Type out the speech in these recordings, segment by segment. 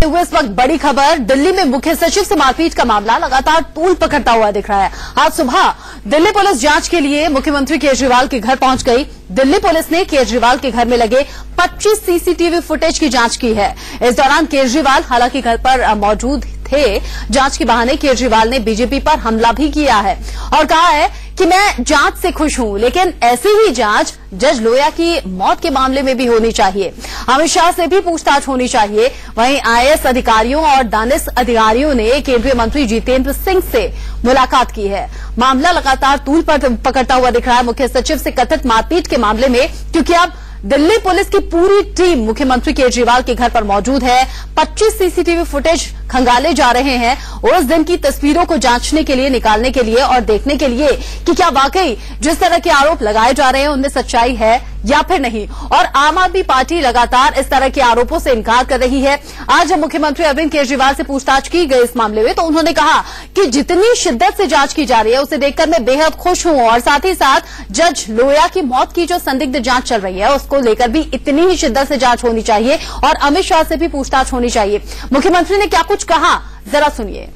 हुए इस वक्त बड़ी खबर, दिल्ली में मुख्य सचिव से मारपीट का मामला लगातार तूल पकड़ता हुआ दिख रहा है। आज सुबह दिल्ली पुलिस जाँच के लिए मुख्यमंत्री केजरीवाल के घर पहुँच गई। दिल्ली पुलिस ने केजरीवाल के घर में लगे 25 सीसीटीवी फुटेज की जाँच की है। इस दौरान केजरीवाल हालाँकि घर पर मौजूद थे। जाँच के बहाने केजरीवाल ने बीजेपी पर हमला भी किया है और कहा है कि मैं जाँच से खुश हूँ, लेकिन ऐसी ही जाँच जज लोया की मौत के मामले में भी होनी चाहिए। अमित शाह से भी पूछताछ होनी चाहिए। वहीं आईएएस अधिकारियों और दानिश अधिकारियों ने केंद्रीय मंत्री जितेंद्र सिंह से मुलाकात की है। मामला लगातार तूल पर पकड़ता हुआ दिख रहा है। मुख्य सचिव से कथित मारपीट के मामले में, क्योंकि अब दिल्ली पुलिस की पूरी टीम मुख्यमंत्री केजरीवाल के घर पर मौजूद है। 25 सीसीटीवी फुटेज खंगाले जा रहे हैं उस दिन की तस्वीरों को जांचने के लिए, निकालने के लिए और देखने के लिए कि क्या वाकई जिस तरह के आरोप लगाए जा रहे हैं, उनमें सच्चाई है या फिर नहीं। और आम आदमी पार्टी लगातार इस तरह के आरोपों से इनकार कर रही है। आज जब मुख्यमंत्री अरविंद केजरीवाल से पूछताछ की गई इस मामले में तो उन्होंने कहा कि जितनी शिद्दत से जाँच की जा रही है, उसे देखकर मैं बेहद खुश हूँ और साथ ही साथ जज लोया की मौत की जो संदिग्ध जाँच चल रही है, उसको लेकर भी इतनी ही शिद्दत से जाँच होनी चाहिए और अमित शाह से भी पूछताछ होनी चाहिए। मुख्यमंत्री ने क्या कुछ कहा, जरा सुनिए।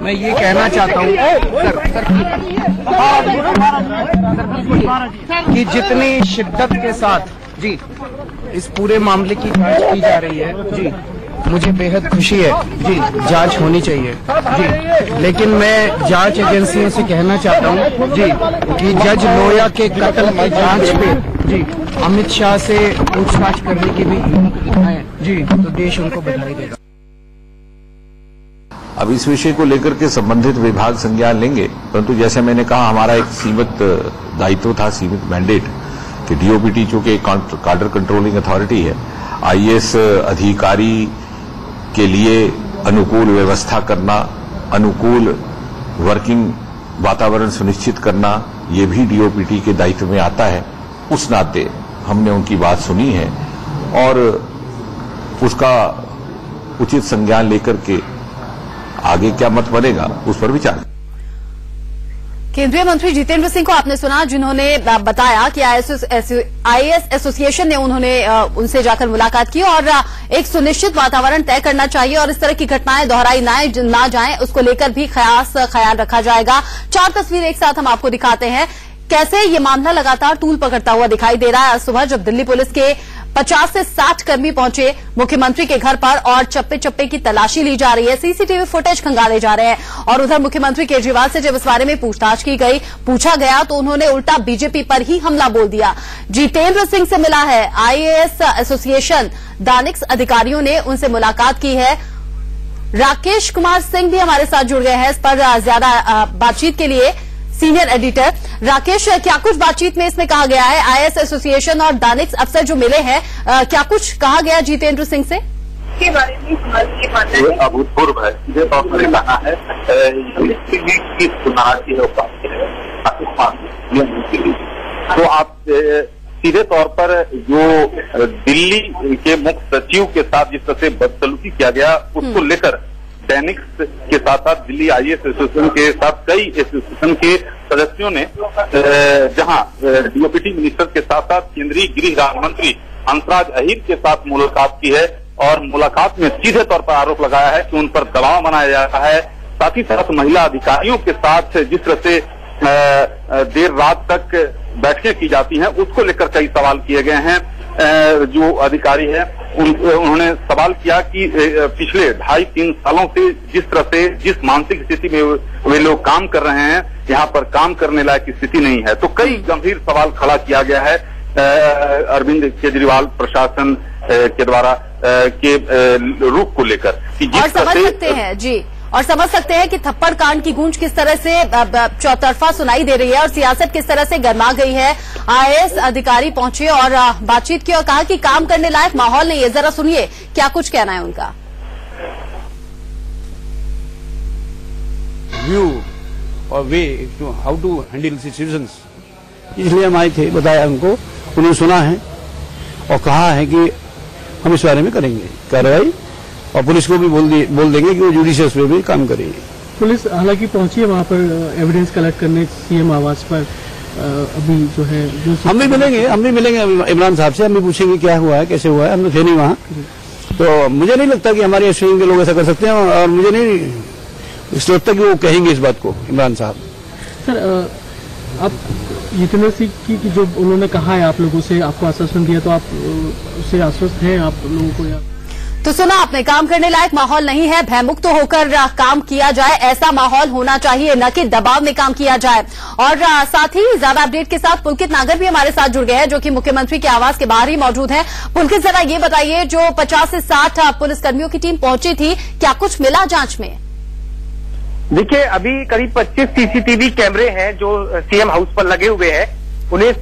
मैं ये कहना चाहता हूँ कि जितनी शिद्दत के साथ, जी, इस पूरे मामले की जाँच की जा रही है, जी। मुझे बेहद खुशी है। जी, जाँच होनी चाहिए। जी, लेकिन मैं जाँच एजेंसियों से कहना चाहता हूँ, जी, कि जज लोया के कत्ल की जाँच पे, जी, अमित शाह से पूछताछ करने की भी दिखाएँ जी तो देश उनको बधाई देगा। अब इस विषय को लेकर के संबंधित विभाग संज्ञान लेंगे, परंतु जैसे मैंने कहा, हमारा एक सीमित दायित्व था, सीमित मैंडेट कि डीओपीटी चूँकि कार्डर कंट्रोलिंग अथॉरिटी है आईएएस अधिकारी के लिए अनुकूल व्यवस्था करना, अनुकूल वर्किंग वातावरण सुनिश्चित करना, ये भी डीओपीटी के दायित्व में आता है। उस नाते हमने उनकी बात सुनी है और उसका उचित संज्ञान लेकर के आगे क्या मत बनेगा, उस पर विचार केंद्रीय मंत्री जितेंद्र सिंह को आपने सुना, जिन्होंने बताया कि आईएएस एसोसिएशन ने उन्होंने उनसे जाकर मुलाकात की और एक सुनिश्चित वातावरण तय करना चाहिए और इस तरह की घटनाएँ, दोहराई ना ना जाएँ, उसको लेकर भी खास ख्याल रखा जाएगा। चार तस्वीरें एक साथ हम आपको दिखाते हैं। कैसे ये मामला लगातार तूल पकड़ता हुआ दिखाई दे रहा है? सुबह जब दिल्ली पुलिस के 50 से 60 कर्मी पहुँचे मुख्यमंत्री के घर पर और चप्पे चप्पे की तलाशी ली जा रही है। सीसीटीवी फुटेज खंगाले जा रहे हैं और उधर मुख्यमंत्री केजरीवाल से जब इस बारे में पूछताछ की गई, पूछा गया तो उन्होंने उल्टा बीजेपी पर ही हमला बोल दिया। जितेंद्र सिंह से मिला है आईएएस एसोसिएशन। दानिक्स अधिकारियों ने उनसे मुलाकात की है। राकेश कुमार सिंह भी हमारे साथ जुड़ गए हैं। इस पर ज़्यादा बातचीत के लिए सीनियर एडिटर राकेश क्या कुछ बातचीत में इसमें कहा गया है? आईएएस एसोसिएशन और दानिक्स अफसर जो मिले हैं क्या कुछ कहा गया जितेंद्र सिंह से? के बारे में ये अभूतपूर्व है। सीधे तौर पर कहा है की है तो आप सीधे तौर पर जो दिल्ली के मुख्य सचिव के साथ जिस तरह से बदसलूकी किया गया उसको लेकर दैनिक्स के साथ साथ दिल्ली आईएएस एसोसिएशन के साथ कई एसोसिएशन के सदस्यों ने जहाँ डीओपीटी मिनिस्टर के साथ साथ केंद्रीय गृह राज्य मंत्री हंसराज अहिर के साथ मुलाकात की है और मुलाकात में सीधे तौर पर आरोप लगाया है कि उन पर दबाव बनाया जा रहा है। साथ ही साथ महिला अधिकारियों के साथ जिस तरह से देर रात तक बैठकें की जाती हैं, उसको लेकर कई सवाल किए गए हैं। जो अधिकारी है उन्होंने सवाल किया कि पिछले ढाई तीन सालों से जिस तरह से जिस मानसिक स्थिति में वे लोग काम कर रहे हैं यहाँ पर काम करने लायक स्थिति नहीं है। तो कई गंभीर सवाल खड़ा किया गया है अरविंद केजरीवाल प्रशासन के द्वारा के रूप को लेकर कि जिस समझ सकते हैं जी। और समझ सकते हैं कि थप्पड़ कांड की गूंज किस तरह से चौतरफा सुनाई दे रही है और सियासत किस तरह से गर्मा गई है। आईएएस अधिकारी पहुँचे और बातचीत की और कहा कि काम करने लायक माहौल नहीं है। जरा सुनिए, क्या कुछ कहना है उनका? व्यू और way how to handle situation इसलिए हम आए थे, बताया उनको उन्होंने सुना है और कहा है कि हम इस बारे में करेंगे। कार्रवाई और पुलिस को भी बोल दिए बोल देंगे कि वो जुडिशियस पे भी काम करेंगे। पुलिस हालाँकि पहुँची है वहाँ पर एविडेंस कलेक्ट करने सीएम आवास पर अभी जो है जो हम भी मिलेंगे हम भी मिलेंगे इमरान साहब से हम भी पूछेंगे क्या हुआ है कैसे हुआ है हम तो थे नहीं वहाँ। तो मुझे नहीं लगता कि हमारे स्विंग के लोग ऐसा कर सकते हैं और मुझे नहीं इसलिए लगता कि वो कहेंगे इस बात को इमरान साहब। सर आप जितेंद्र सिंह की, की जो उन्होंने कहा है आप लोगों से आपको आश्वासन दिया तो आप उससे आश्वस्त हैं आप लोगों को या तो सुना आपने काम करने लायक माहौल नहीं है, भयमुक्त होकर काम किया जाए, ऐसा माहौल होना चाहिए, न कि दबाव में काम किया जाए। और साथ ही ज़्यादा अपडेट के साथ पुलकित नागर भी हमारे साथ जुड़ गए हैं, जो कि मुख्यमंत्री के आवास के बाहर ही मौजूद हैं। पुलकित, जरा ये बताइए, जो 50 से 60 पुलिसकर्मियों की टीम पहुँची थी, क्या कुछ मिला जाँच में? देखिए, अभी करीब 25 सीसीटीवी कैमरे हैं, जो सीएम हाउस पर लगे हुए हैं। उन्हें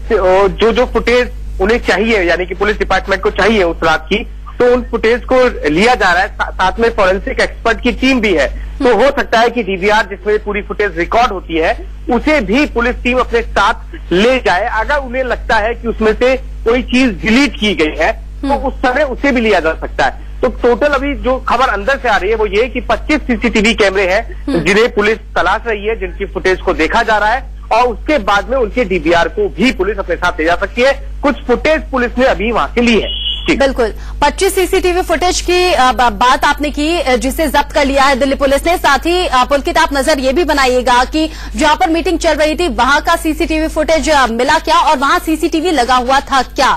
जो जो फुटेज उन्हें चाहिए, यानी कि पुलिस डिपार्टमेंट को चाहिए उस रात की तो उन फुटेज को लिया जा रहा है। सा, साथ में फॉरेंसिक एक्सपर्ट की टीम भी है। तो हो सकता है कि डीवीआर जिसमें पूरी फुटेज रिकॉर्ड होती है उसे भी पुलिस टीम अपने साथ ले जाए। अगर उन्हें लगता है कि उसमें से कोई चीज़ डिलीट की गई है तो उस समय उसे भी लिया जा सकता है। तो टोटल अभी जो खबर अंदर से आ रही है वो ये कि 25 सीसीटीवी कैमरे हैं जिन्हें पुलिस तलाश रही है जिनकी फुटेज को देखा जा रहा है और उसके बाद में उनके डीबीआर को भी पुलिस अपने साथ ले जा सकती है। कुछ फुटेज पुलिस ने अभी वहाँ से ली है। बिल्कुल। 25 सीसीटीवी फुटेज की बात आपने की जिसे जब्त कर लिया है दिल्ली पुलिस ने। साथ ही पुलकित आप नज़र ये भी बनाइएगा कि जहाँ पर मीटिंग चल रही थी, वहाँ का सीसीटीवी फुटेज मिला क्या और वहाँ सीसीटीवी लगा हुआ था क्या?